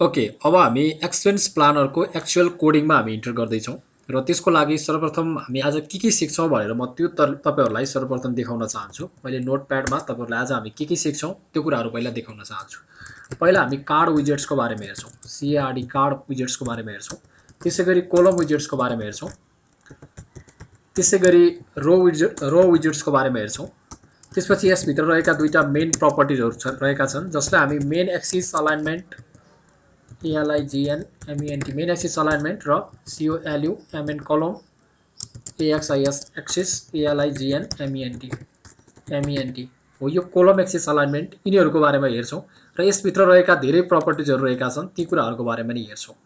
Okay अब हामी expense प्लानरको actual कोडिङमा हामी इन्टर गर्दैछौँ र त्यसको लागि सर्वप्रथम हामी आज के के सिक्छौँ भनेर म त्यो त तपाईँहरूलाई सर्वप्रथम देखाउन चाहन्छु। मैले नोट प्याडमा तपाईँहरूलाई आज हामी के के सिक्छौँ त्यो कुराहरू पहिला देखाउन चाहन्छु। पहिला हामी कार्ड विजेट्सको बारेमा हेर्छौँ सिआरडी कार्ड विजेट्सको बारेमा हेर्छौँ त्यसै गरी कोलम विजेट्सको बारेमा हेर्छौँ त्यसै गरी रो विजेट रो विजेट्सको बारेमा हेर्छौँ त्यसपछि यसभित्र रहेका दुईवटा मेन प्रपर्टिजहरू छ रहेका छन् जसलाई हामी main axis alignment A L I G N M E N T main axis alignment र C O L U M N कलम एएक्सआइएस एक्सिस एएलआइजिएन एमइएनटी एमइएनटी हो यो कोलम एक्सिस अलाइनमेन्ट यिनीहरूको बारेमा हेर्छौँ र यसभित्र रहेका धेरै प्रपर्टिजहरू रहेका छन् ती कुराहरूको बारेमा नि हेर्छौँ।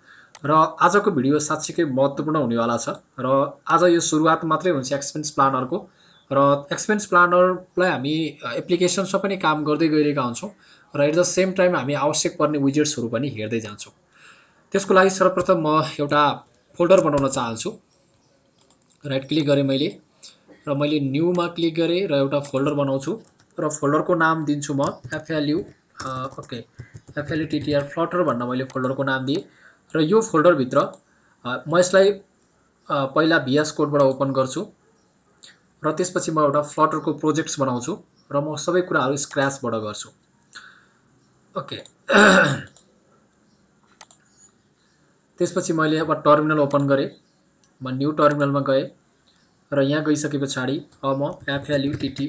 र आजको भिडियो साँच्चीकै महत्त्वपूर्ण हुनेवाला छ र आज यो सुरुवात मात्रै हुन्छ एक्सपेन्स प्लानरको र एक्सपेन्स प्लानरलाई हामी एप्लिकेसन्समा पनि काम गर्दै गइरहेका हुन्छौँ र एट द सेम टाइम हामी आवश्यक पर्ने विजेट्सहरू पनि हेर्दै जान्छौँ। त्यसको लागि सर्वप्रथम म एउटा फोल्डर बनाउन चाहन्छु। राइट क्लिक गरेँ मैले र मैले न्यूमा क्लिक गरेँ र एउटा फोल्डर बनाउँछु र फोल्डरको नाम दिन्छु म एफएलयु ओके एफएलयुटिटिआर फ्लटर भन्न मैले फोल्डरको नाम दिएँ र यो फोल्डरभित्र म यसलाई पहिला भिएस कोडबाट ओपन गर्छु। र त्यसपछि म एउटा फ्लटरको प्रोजेक्ट्स बनाउँछु र म सबै कुराहरू स्क्र्याचबाट गर्छु ओके त्यसपछि मैले अब टर्मिनल ओपन गरेँ म न्यू टर्मिनलमा गएँ र यहाँ गइसके पछाडि अब म एफएलयुटिटी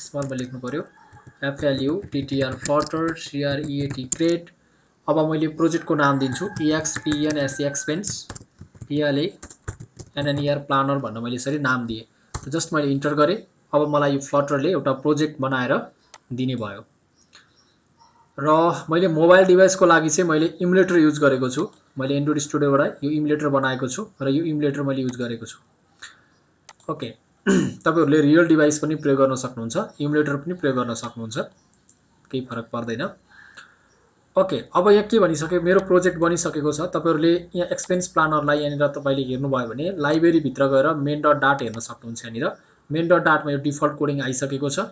स्मलमा लेख्नु पऱ्यो एफएलयु टिटिआर फ्लटर सिआरइएटी क्रेड अब मैले प्रोजेक्टको नाम दिन्छु इएक्सपिएनएससी एक्सपेन्स पिएलए एनएनइआर प्लानर भनेर मैले यसरी नाम दिएँ जस्ट मैले इन्टर गरेँ। अब मलाई यो फ्लटरले एउटा प्रोजेक्ट बनाएर दिने भयो। र मैले मोबाइल डिभाइसको लागि चाहिँ मैले इमुलेटर युज गरेको छु। मैले एन्ड्रोइड स्टुडियोबाट यो इमुलेटर बनाएको छु र यो इमुलेटर मैले युज गरेको छु। ओके तपाईँहरूले रियल डिभाइस पनि प्रयोग गर्न सक्नुहुन्छ। इमुलेटर पनि प्रयोग गर्न सक्नुहुन्छ। केही फरक पर्दैन। ओके अब यहाँ के भनिसक्यो मेरो प्रोजेक्ट बनिसकेको छ। तपाईँहरूले यहाँ एक्सपेन्स प्लानरलाई यहाँनिर तपाईँले हेर्नुभयो भने लाइब्रेरीभित्र गएर मेन डट डाट हेर्न सक्नुहुन्छ यहाँनिर। मेन डट डाटमा यो डिफल्ट कोडिङ आइसकेको छ।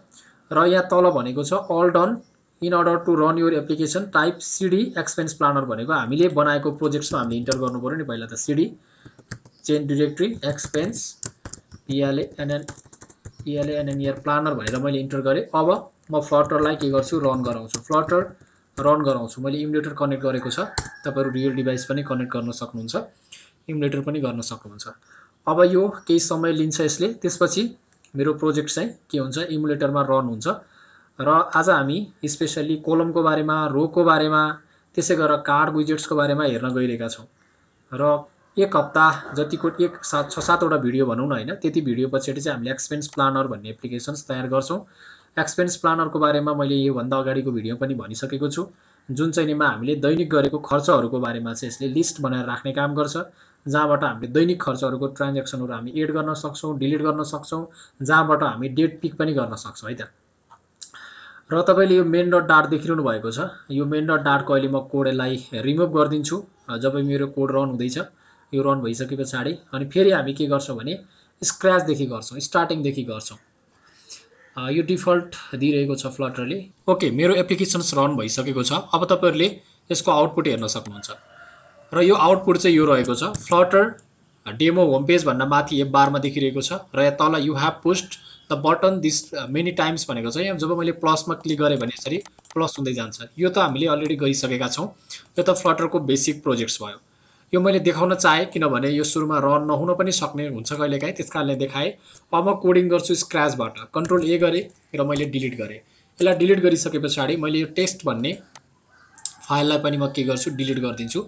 र यहाँ तल भनेको छ all done in order to run your application type CD expense planner भनेको हामीले बनाएको प्रोजेक्ट्समा हामीले इन्टर गर्नु पऱ्यो नि पहिला त। CD change directory expense E L A N N E L A N N E R planner भनेर मैले इन्टर गरेँ। अब म फ्लटरलाई के गर्छु? रन गराउँछु। फ्लटर रन गराउँछु। मैले इमुलेटर कनेक्ट गरेको छ। तपाईँहरू रियल डिभाइस पनि कनेक्ट गर्न सक्नुहुन्छ। इमुलेटर पनि गर्न सक्नुहुन्छ। अब यो केही समय लिन्छ यसले। त्यसपछि मेरो प्रोजेक्ट चाहिँ के हुन्छ? इमुलेटरमा रन हुन्छ। र आज हामी स्पेसल्ली कोलमको बारेमा रोको बारेमा त्यसै गरेर कार्ड विजेट्सको बारेमा हेर्न गइरहेका छौँ। र एक हप्ता जतिको एक सात छ सातवटा भिडियो भनौँ न होइन त्यति भिडियो पछाडि चाहिँ हामीले एक्सपेन्स प्लानर भन्ने एप्लिकेसन्स तयार गर्छौँ। एक्सपेन्स प्लानरको बारेमा मैले योभन्दा अगाडिको भिडियो पनि भनिसकेको छु। जुन चाहिँमा हामीले दैनिक गरेको खर्चहरूको बारेमा चाहिँ यसले लिस्ट बनाएर राख्ने काम गर्छ जहाँबाट हामीले दैनिक खर्चहरूको ट्रान्जेक्सनहरू हामी एड गर्न सक्छौँ डिलिट गर्न सक्छौँ जहाँबाट हामी डेट पिक पनि गर्न सक्छौँ है त? र तपाईँले यो मेन डट डाट देखिरहनु भएको छ। यो मेन डट डाटको अहिले म कोडलाई रिमुभ गरिदिन्छु। जब मेरो कोड रन हुँदैछ यो रन भइसके पछाडि। अनि फेरि हामी के गर्छौँ भने स्क्र्याचदेखि गर्छौँ स्टार्टिङदेखि गर्छौँ। यो डिफल्ट दिइरहेको छ फ्लटरले। ओके मेरो एप्लिकेसन्स रन भइसकेको छ। अब तपाईँहरूले यसको आउटपुट हेर्न सक्नुहुन्छ। र यो आउटपुट चाहिँ यो रहेको छ। फ्लटर डेमो होम पेज भन्न माथि एप बारमा देखिरहेको छ। र यहाँ तल you have pushed the button this many times भनेको चाहिँ जब मैले प्लसमा क्लिक गरेँ भने यसरी प्लस हुँदै जान्छ। यो त हामीले अलरेडी गरिसकेका छौँ। यो त फ्लटरको बेसिक प्रोजेक्ट्स भयो। यो मैले देखाउन चाहेँ किनभने यो सुरुमा रन नहुन पनि सक्ने हुन्छ कहिलेकाहीँ। त्यस कारणले देखाएँ। अब म कोडिङ गर्छु स्क्र्याचबाट। कन्ट्रोल ए गरेँ र मैले डिलिट गरेँ। यसलाई डिलिट गरिसके पछाडि मैले यो टेस्ट भन्ने फाइललाई पनि म के गर्छु डिलिट गरिदिन्छु।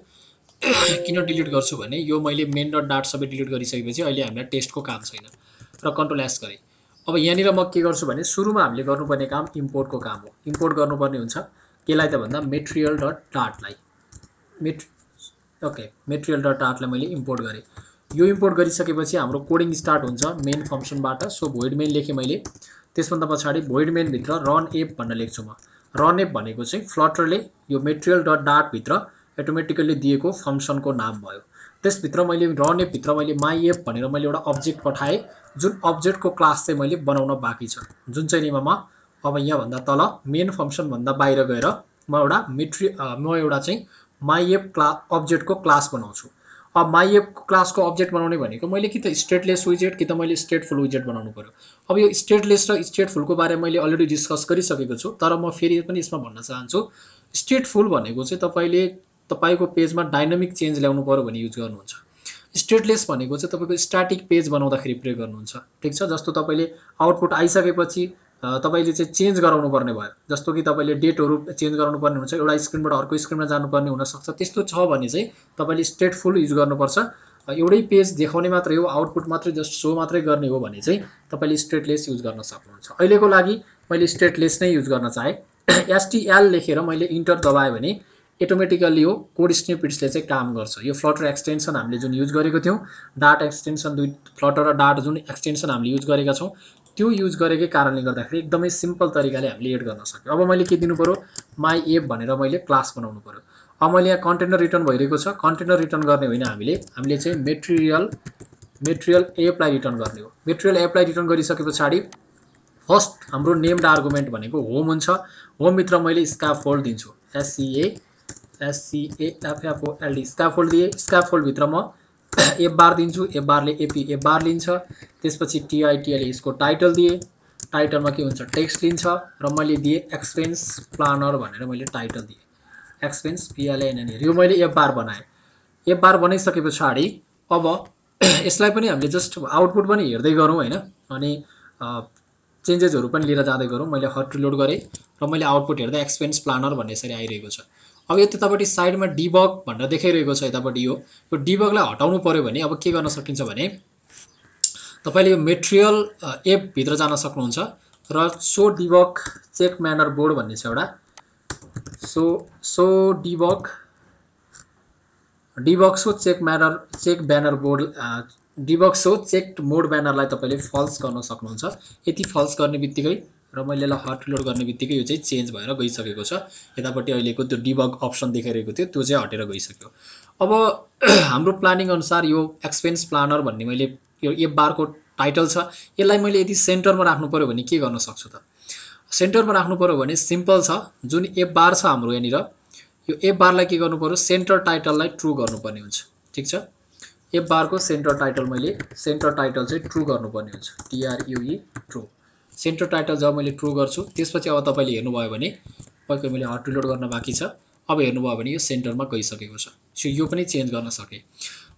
किन डिलिट गर्छु भने यो मैले मेन डट डाट सबै डिलिट गरिसकेपछि अहिले हामीलाई टेस्टको काम छैन र कन्ट्रोल एस गरेँ। अब यहाँनिर म के गर्छु भने सुरुमा हामीले गर्नुपर्ने काम इम्पोर्टको काम हो। इम्पोर्ट गर्नुपर्ने हुन्छ केलाई त भन्दा मेटेरियल डट डाटलाई मेट ओके मेटेरियल डट डाटलाई मैले इम्पोर्ट गरेँ। यो इम्पोर्ट गरिसकेपछि हाम्रो कोडिङ स्टार्ट हुन्छ मेन फङ्सनबाट सो भोइड मेन लेखेँ मैले। त्यसभन्दा पछाडि भोइड मेनभित्र रन एप भनेर लेख्छु म। रन एप भनेको चाहिँ फ्लटरले यो मेटेरियल डट डाटभित्र एटोमेटिकल्ली दिएको फङ्सनको नाम भयो। त्यसभित्र मैले रन एपभित्र मैले माई एप भनेर मैले एउटा अब्जेक्ट पठाएँ। जुन अब्जेक्टको क्लास चाहिँ मैले बनाउन बाँकी छ। जुन चाहिँ निमा म अब यहाँभन्दा तल मेन फङ्सनभन्दा बाहिर गएर म एउटा मेट्रि म एउटा चाहिँ माइएप क्ला अब्जेक्टको क्लास बनाउँछु। अब माइएपको क्लासको अब्जेक्ट बनाउने भनेको मैले कि त स्टेटलेस विजेट कि त मैले स्टेटफुल विजेट बनाउनु पऱ्यो अब यो स्टेटलेस र स्टेटफुलको बारे मैले अलरेडी डिस्कस गरिसकेको छु तर म फेरि पनि यसमा भन्न चाहन्छु। स्टेटफुल भनेको चाहिँ तपाईँले तपाईँको पेजमा डाइनामिक चेन्ज ल्याउनु पऱ्यो भने युज गर्नुहुन्छ। स्टेटलेस भनेको चाहिँ तपाईँको स्ट्याटिक पेज बनाउँदाखेरि प्रयोग गर्नुहुन्छ। ठिक छ? जस्तो तपाईँले आउटपुट आइसकेपछि तपाईँले चाहिँ चेन्ज गराउनु पर्ने भयो। जस्तो कि तपाईँले डेटहरू चेन्ज गराउनु पर्ने हुन्छ एउटा स्क्रिनबाट अर्को स्क्रिनमा जानुपर्ने हुनसक्छ। त्यस्तो छ भने चाहिँ तपाईँले स्ट्रेट फुल युज गर्नुपर्छ। एउटै पेज देखाउने मात्रै हो आउटपुट मात्रै जस्ट सो मात्रै गर्ने हो भने चाहिँ तपाईँले स्ट्रेटलेस युज गर्न सक्नुहुन्छ। अहिलेको लागि मैले स्ट्रेटलेस नै युज गर्न चाहेँ। एसटिएल लेखेर मैले इन्टर दबाएँ भने एटोमेटिकल्ली यो कोड स्निपिट्सले चाहिँ काम गर्छ। यो फ्लटर एक्सटेन्सन हामीले जुन युज गरेको थियौँ डाट एक्सटेन्सन दुई फ्लटर र डाट जुन एक्सटेन्सन हामीले युज गरेका छौँ त्यो युज गरेकै कारणले गर्दाखेरि एकदमै सिम्पल तरिकाले हामीले एड गर्न सक्यौँ। अब मैले के दिनु पऱ्यो माई एप भनेर मैले क्लास बनाउनु पऱ्यो। अब मैले यहाँ कन्टेनर रिटर्न भइरहेको छ। कन्टेनर रिटर्न गर्ने होइन हामीले। हामीले चाहिँ मेटेरियल मेटेरियल एपलाई रिटर्न गर्ने हो। मेटेरियल एपलाई रिटर्न गरिसके पछाडि फर्स्ट हाम्रो नेम्ड आर्गुमेन्ट भनेको होम हुन्छ। होमभित्र मैले स्काफ फोल्ड दिन्छु एससिए एससिएएफएफओएलडी स्काफ फोल्ड दिएँ। स्काफ फोल्डभित्र म एफ बार दिन्छु एफ बारले एपी एफ बार लिन्छ। त्यसपछि टिआइटिएले यसको टाइटल दिएँ। टाइटलमा के हुन्छ? टेक्स्ट लिन्छ र मैले दिएँ एक्सपेन्स प्लानर भनेर मैले टाइटल दिएँ। एक्सपेन्स पिएलएनएनएर यो मैले एफ बार बनाएँ। एफ बार बनाइसके पछाडि अब यसलाई पनि हामीले जस्ट आउटपुट पनि हेर्दै गरौँ होइन? अनि चेन्जेसहरू पनि लिएर जाँदै गरौँ। मैले हट रिलोड गरेँ र मैले आउटपुट हेर्दा एक्सपेन्स प्लानर भन्ने यसरी आइरहेको छ। अब यो त्यतापट्टि साइडमा डिबग भनेर देखाइरहेको छ यतापट्टि यो। यो डिबगलाई हटाउनु पऱ्यो भने अब के गर्न सकिन्छ भने तपाईँले यो मेटेरियल एपभित्र जान सक्नुहुन्छ र show debug check manner board भन्ने छ एउटा। So show debug debug show check manner check banner board debug show check mode ब्यानरलाई तपाईँले फल्स गर्न सक्नुहुन्छ। यति फल्स गर्ने बित्तिकै र मैले यसलाई हट लोड गर्ने बित्तिकै यो चाहिँ चेन्ज भएर गइसकेको छ। यतापट्टि अहिलेको त्यो डिबग अप्सन देखाइरहेको थियो त्यो चाहिँ हटेर गइसक्यो। अब हाम्रो प्लानिङ अनुसार यो एक्सपेन्स प्लानर भन्ने मैले यो एप बारको टाइटल छ यसलाई मैले यदि सेन्टरमा राख्नु पऱ्यो भने के गर्न सक्छु त? सेन्टरमा राख्नु पऱ्यो भने सिम्पल छ जुन एप बार छ हाम्रो यहाँनिर यो एप बारलाई के गर्नु पऱ्यो सेन्टर टाइटललाई ट्रु गर्नुपर्ने हुन्छ। ठिक छ? एप बारको सेन्टर टाइटल मैले सेन्टर टाइटल चाहिँ ट्रु गर्नुपर्ने हुन्छ। T R U E true centre title जब मैले ट्रु गर्छु त्यसपछि अब तपाईँले हेर्नुभयो भने तपाईँको मैले हट रिलोड गर्न बाँकी छ। अब हेर्नुभयो भने यो सेन्टरमा गइसकेको छ। सो यो पनि चेन्ज गर्न सकेँ।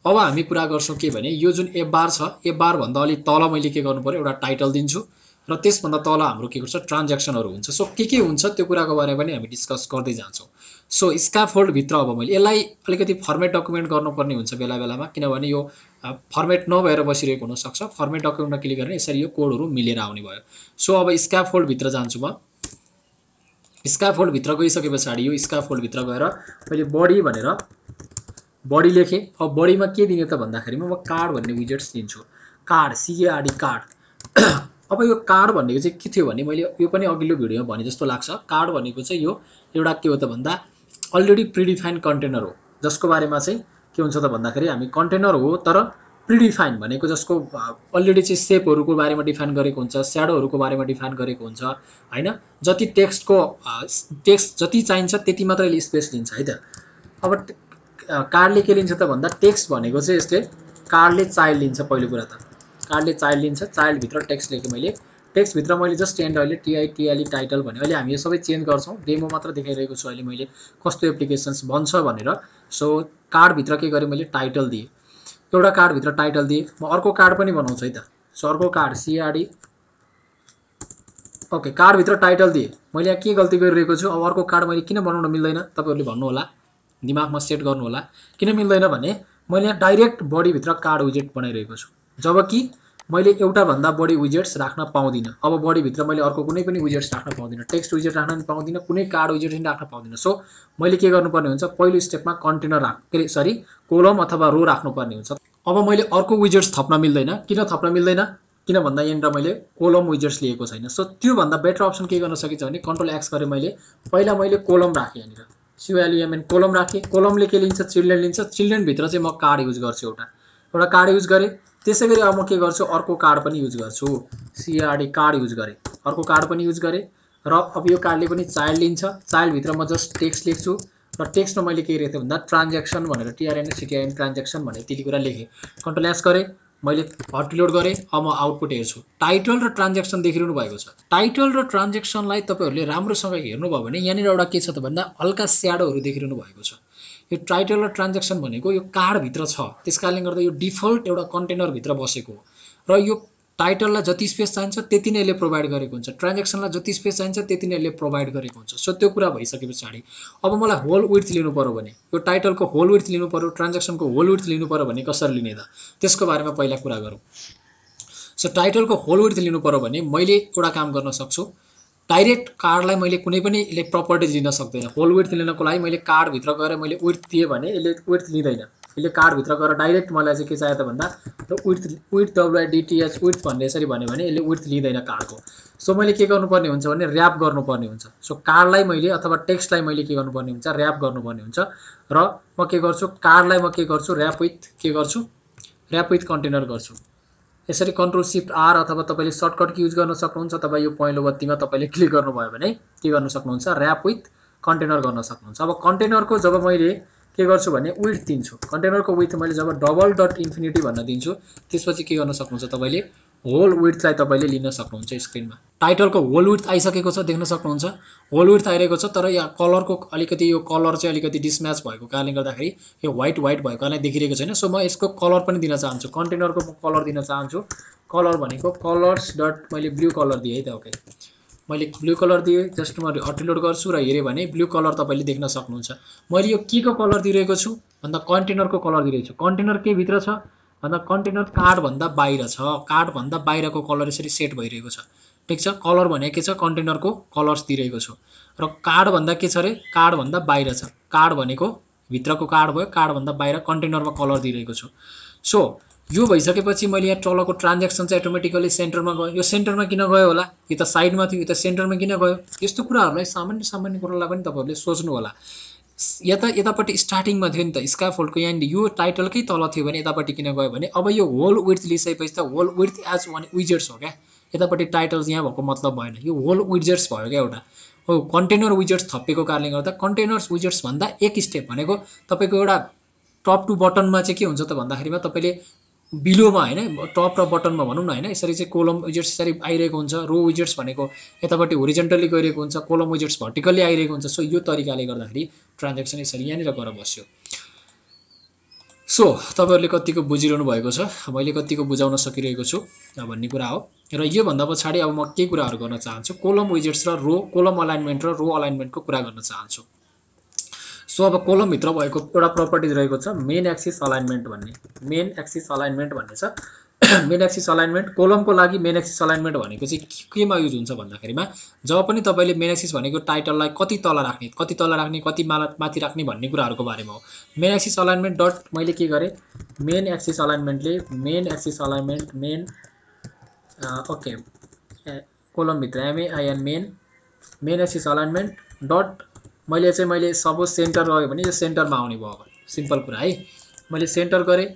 अब हामी कुरा गर्छौँ के भने यो जुन एफ बार छ एफ बारभन्दा अलिक तल मैले के गर्नु पऱ्यो एउटा टाइटल दिन्छु। र त्यसभन्दा तल हाम्रो के गर्छ? ट्रान्ज्याक्सनहरू हुन्छ। सो के के हुन्छ त्यो कुराको बारेमा पनि हामी डिस्कस गर्दै जान्छौँ। सो स्काफोल्डभित्र अब मैले यसलाई अलिकति फर्मेट डकुमेन्ट गर्नुपर्ने हुन्छ बेला बेलामा किनभने यो फर्मेट नभएर बसिरहेको हुनसक्छ। फर्मेट डकुमेन्टमा क्लिक गरेर यसरी यो कोडहरू मिलेर आउने भयो। सो अब स्काफोल्डभित्र जान्छु म। स्काफोल्डभित्र गइसके पछाडि यो स्काफोल्डभित्र गएर मैले बडी भनेर बडी लेखेँ। अब बडीमा के दिने त भन्दाखेरिमा म कार्ड भन्ने विजेट्स दिन्छु। कार्ड सिएआरडी कार्ड अब यो कार्ड भनेको चाहिँ के थियो भने मैले यो पनि अघिल्लो भिडियोमा भने जस्तो लाग्छ। कार्ड भनेको चाहिँ यो एउटा के हो त भन्दा अलरेडी प्रिडिफाइन कन्टेनर हो जसको बारेमा चाहिँ के हुन्छ त भन्दाखेरि हामी कन्टेनर हो तर प्रिडिफाइन भनेको जसको अलरेडी चाहिँ सेपहरूको बारेमा डिफाइन गरेको हुन्छ स्याडोहरूको बारेमा डिफाइन गरेको हुन्छ होइन? जति टेक्स्टको टेक्स्ट जति चाहिन्छ त्यति मात्रै स्पेस लिन्छ है त? अब कार्डले के लिन्छ त भन्दा टेक्स्ट भनेको चाहिँ यसले कार्डले चाइल्ड लिन्छ पहिलो कुरा त। कार्डले चाइल्ड लिन्छ चाइल्डभित्र टेक्स्ट लेखेँ मैले। टेक्स्टभित्र मैले जस्ट एन्ड अहिले टिआइटिएलई टाइटल भने अहिले हामी यो सबै चेन्ज गर्छौँ। डेमो मात्र देखाइरहेको छु अहिले मैले। कस्तो एप्लिकेसन्स भन्छ भनेर। सो कार्डभित्र के गरेँ मैले? टाइटल दिएँ। एउटा कार्डभित्र टाइटल दिएँ। म अर्को कार्ड पनि बनाउँछु है त। सो अर्को card C R D okay कार्डभित्र title दिएँ। मैले यहाँ के गल्ती गरिरहेको छु? अब अर्को कार्ड मैले किन बनाउन मिल्दैन? तपाईँहरूले भन्नुहोला। दिमागमा सेट गर्नुहोला। किन मिल्दैन भने मैले यहाँ डाइरेक्ट बडीभित्र कार्ड विजेट बनाइरहेको छु। जब कि मैले एउटाभन्दा बढी विजेट्स राख्न पाउँदिनँ। अब बडीभित्र मैले अर्को कुनै पनि विजेट्स राख्न पाउँदिनँ। टेक्स्ट विजेट राख्न पनि पाउँदिनँ कुनै कार्ड विजेट पनि राख्न पाउँदिनँ। सो मैले के गर्नुपर्ने हुन्छ पहिलो स्टेपमा कन्टेनर राख के सरी कोलम अथवा रो राख्नुपर्ने हुन्छ। अब मैले अर्को विजेट्स थप्न मिल्दैन। किन थप्न मिल्दैन? किन भन्दा यहाँनिर मैले कोलम विजेट्स लिएको छैन। सो त्योभन्दा बेटर अप्सन के गर्न सकिन्छ भने कन्ट्रोल एक्स गरेँ मैले पहिला मैले कोलम राखेँ यहाँनिर। सियुएलयुएमएन कोलम राखेँ। कोलमले के लिन्छ? चिल्ड्रेन लिन्छ। चिल्ड्रेनभित्र चाहिँ म कार्ड युज गर्छु एउटा। एउटा कार्ड युज गरेँ। त्यसै गरी अब म के गर्छु अर्को कार्ड पनि युज गर्छु। सिआरडी कार्ड युज गरेँ। अर्को कार्ड पनि युज गरेँ। र अब यो कार्डले पनि चाइल्ड लिन्छ। चाइल्डभित्र म जस्ट टेक्स्ट लेख्छु। र टेक्स्टमा मैले के गरेको थिएँ भन्दा ट्रान्ज्याक्सन भनेर टिआरएनएसिटिआइएन ट्रान्ज्याक्सन भनेर त्यति कुरा लेखेँ। कन्ट्रोल एस गरेँ। मैले हट लोड गरेँ। अब म आउटपुट हेर्छु। टाइटल र ट्रान्ज्याक्सन देखिरहनु भएको छ। टाइटल र ट्रान्ज्याक्सनलाई तपाईँहरूले राम्रोसँग हेर्नुभयो भने यहाँनिर एउटा के छ त भन्दा हल्का स्याडोहरू देखिरहनु भएको छ। यो टाइटल र ट्रान्ज्याक्सन भनेको यो कार्डभित्र छ। त्यस कारणले गर्दा यो डिफल्ट एउटा कन्टेनरभित्र बसेको हो। र यो टाइटललाई जति स्पेस चाहिन्छ त्यति नै यसले प्रोभाइड गरेको हुन्छ। ट्रान्जेक्सनलाई जति स्पेस चाहिन्छ त्यति नै यसले प्रोभाइड गरेको हुन्छ। सो त्यो कुरा भइसके पछाडि अब मलाई होल विथ लिनु पऱ्यो भने यो टाइटलको होल विथ लिनु पऱ्यो ट्रान्जेक्सनको होल विथ लिनु पऱ्यो भने कसरी लिने त? त्यसको बारेमा पहिला कुरा गरौँ। सो टाइटलको होल विथ लिनु पऱ्यो भने मैले एउटा काम गर्न सक्छु। डाइरेक्ट कार्डलाई मैले कुनै पनि यसले प्रपर्टिज लिन सक्दैन। होल विथ लिनको लागि मैले कार्डभित्र गएर मैले विथ दिएँ भने यसले विथ लिँदैन। यसले कार्डभित्र गएर डाइरेक्ट मलाई चाहिँ के चाहियो त भन्दा विथ विथ डब्लुआइडिटिएच विथ भन्ने यसरी भन्यो भने यसले विथ लिँदैन कार्डको सो मैले के गर्नुपर्ने हुन्छ भने ऱ्याप गर्नुपर्ने हुन्छ। सो कार्डलाई मैले अथवा टेक्स्टलाई मैले के गर्नुपर्ने हुन्छ? ऱ्याप गर्नुपर्ने हुन्छ। र म के गर्छु? कार्डलाई म के गर्छु? ऱ्याप विथ के गर्छु? ऱ्याप विथ कन्टेनर गर्छु। यसरी कन्ट्रोल सिफ्ट आर अथवा तपाईँले सर्टकट युज गर्न सक्नुहुन्छ तपाईँ यो पहेँलो बत्तीमा तपाईँले क्लिक गर्नुभयो भने के गर्न सक्नुहुन्छ? ऱ्याप विथ कन्टेनर गर्न सक्नुहुन्छ। अब कन्टेनरको जब मैले के गर्छु भने विथ दिन्छु। कन्टेनरको विथ मैले जब डबल डट इन्फिनिटी भन्न दिन्छु त्यसपछि के गर्न सक्नुहुन्छ तपाईँले? होल विथलाई तपाईँले लिन सक्नुहुन्छ स्क्रिनमा टाइटलको होल विथ आइसकेको छ देख्न सक्नुहुन्छ। होल विथ आइरहेको छ तर यहाँ कलरको अलिकति यो कलर चाहिँ अलिकति डिसम्याच भएको कारणले गर्दाखेरि यो व्हाइट व्हाइट भएको कारणले देखिरहेको छैन। सो म यसको कलर पनि दिन चाहन्छु। कन्टेनरको म कलर दिन चाहन्छु। कलर भनेको कलर्स डट मैले ब्लू कलर दिएँ है त ओके मैले ब्लू कलर दिएँ जस्ट म अपलोड गर्छु र हेऱ्यो भने ब्लू कलर तपाईँले देख्न सक्नुहुन्छ। मैले यो के को कलर दिइरहेको छु? भन्दा कन्टेनरको कलर दिइरहेको छु। कन्टेनर के भित्र छ? भन्दा कन्टेनर कार्डभन्दा बाहिर छ। कार्डभन्दा बाहिरको कलर यसरी सेट भइरहेको छ। ठिक छ? कलर भने के छ कन्टेनरको कलर्स दिइरहेको छु। र कार्डभन्दा के छ अरे? कार्डभन्दा बाहिर छ। कार्ड भनेको भित्रको कार्ड भयो। कार्डभन्दा बाहिर कन्टेनरमा कलर दिइरहेको छु। सो यो भइसकेपछि मैले यहाँ तलको ट्रान्ज्याक्सन चाहिँ अटोमेटिकली सेन्टरमा गयो यो सेन्टरमा किन गयो होला? यो त साइडमा थियो यो त सेन्टरमा किन गयो? यस्तो कुराहरूलाई सामान्य सामान्य कुरालाई पनि तपाईँहरूले सोच्नु होला यता यतापट्टि स्टार्टिङमा थियो नि त स्काफोल्डको यहाँनिर यो टाइटलकै तल थियो भने यतापट्टि किन गयो भने अब यो होल विर्थ लिइसकेपछि त whole width as one widgets हो क्या? यतापट्टि टाइटल्स यहाँ भएको मतलब भएन। यो होल विजेट्स भयो क्या एउटा। हो कन्टेनर विजेट्स थपेको कारणले गर्दा कन्टेनर्स विजेट्स भन्दा एक स्टेप भनेको तपाईँको एउटा टप टु बटनमा चाहिँ के हुन्छ त भन्दाखेरिमा तपाईँले बिलोमा होइन टप र बटनमा भनौँ न होइन यसरी चाहिँ कोलम विजेट्स यसरी आइरहेको हुन्छ रो विजेट्स भनेको यतापट्टि होरिजेन्टली गइरहेको हुन्छ कोलम विजेट्स भर्टिकल्ली आइरहेको हुन्छ सो यो तरिकाले गर्दाखेरि ट्रान्जेक्सन यसरी यहाँनिर गएर बस्यो। सो तपाईँहरूले कतिको बुझिरहनु भएको छ? मैले कतिको बुझाउन सकिरहेको छु भन्ने कुरा हो। र योभन्दा पछाडि अब म के कुराहरू गर्न चाहन्छु? कोलम विजेट्स र रो कोलम अलाइनमेन्ट र रो अलाइनमेन्टको कुरा गर्न चाहन्छु। सो अब कोलमभित्र भएको एउटा प्रपर्टिज रहेको छ मेन एक्सिस अलाइनमेन्ट भन्ने। मेन एक्सिस अलाइनमेन्ट भन्ने छ। मेन एक्सिस अलाइनमेन्ट कोलमको लागि मेन एक्सिस अलाइनमेन्ट भनेको चाहिँ केमा युज हुन्छ भन्दाखेरिमा जब पनि तपाईँले मेन एक्सिस भनेको टाइटललाई कति तल राख्ने कति तल राख्ने कति माथि राख्ने भन्ने कुराहरूको बारेमा हो। मेन एक्सिस अलाइनमेन्ट डट मैले के गरेँ? Main axis अलाइनमेन्टले main axis alignment main okay कोलमभित्र M A I N main main axis alignment dot मैले चाहिँ मैले सपोज सेन्टर गयो भने यो सेन्टरमा आउने भयो अब। सिम्पल कुरा है। मैले सेन्टर गरेँ।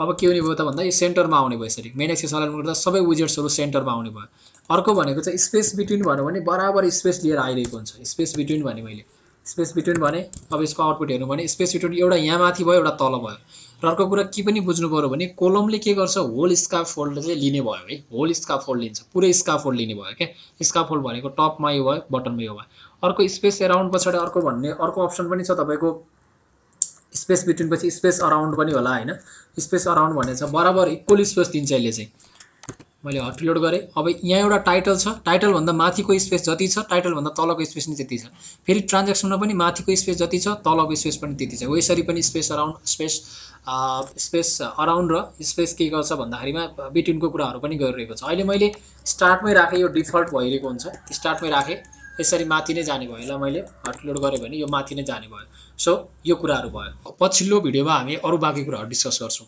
अब के हुने भयो त भन्दा यो सेन्टरमा आउने भयो यसरी। मेन एक्सेस अलाइन गर्दा सबै विजेट्सहरू सेन्टरमा आउने भयो। अर्को भनेको चाहिँ स्पेस बिट्विन भन्यो भने बराबर स्पेस लिएर आइरहेको हुन्छ। स्पेस बिट्विन भने मैले। स्पेस बिट्विन भने अब यसको आउटपुट हेर्नु भने स्पेस बिट्विन एउटा यहाँ माथि भयो एउटा तल भयो। र अर्को कुरा के पनि बुझ्नु पऱ्यो भने कोलमले के गर्छ? होल स्काफ फोल्ड चाहिँ लिने भयो है। होल स्काफ फोल्ड लिन्छ। पुरै स्काफ फोल्ड लिने भयो क्या? स्काफ फोल्ड भनेको टपमा यो भयो बटनमा यो भयो। अर्को स्पेस एराउन्ड पछाडि अर्को भन्ने अर्को अप्सन पनि छ तपाईँको स्पेस बिट्विन पछि स्पेस अराउन्ड पनि होला होइन। स्पेस अराउन्ड भन्ने छ बराबर इक्वल स्पेस दिन्छ यसले चाहिँ। मैले हटलोड गरेँ। अब यहाँ एउटा टाइटल छ। टाइटलभन्दा माथिको स्पेस जति छ टाइटलभन्दा तलको स्पेस पनि त्यति छ। फेरि ट्रान्जेक्सनमा पनि माथिको स्पेस जति छ तलको स्पेस पनि त्यति छ। यसरी पनि space around space space around र स्पेस के गर्छ भन्दाखेरिमा बिट्विनको कुराहरू पनि गरिरहेको छ। अहिले मैले स्टार्टमै राखेँ यो डिफल्ट भइरहेको हुन्छ। स्टार्टमै राखेँ। यसरी माथि नै जाने भयो। यसलाई मैले हटलोड गरेँ भने यो माथि नै जाने भयो। सो यो कुराहरू भयो। पछिल्लो भिडियोमा हामी अरू बाँकी कुराहरू डिस्कस गर्छौँ।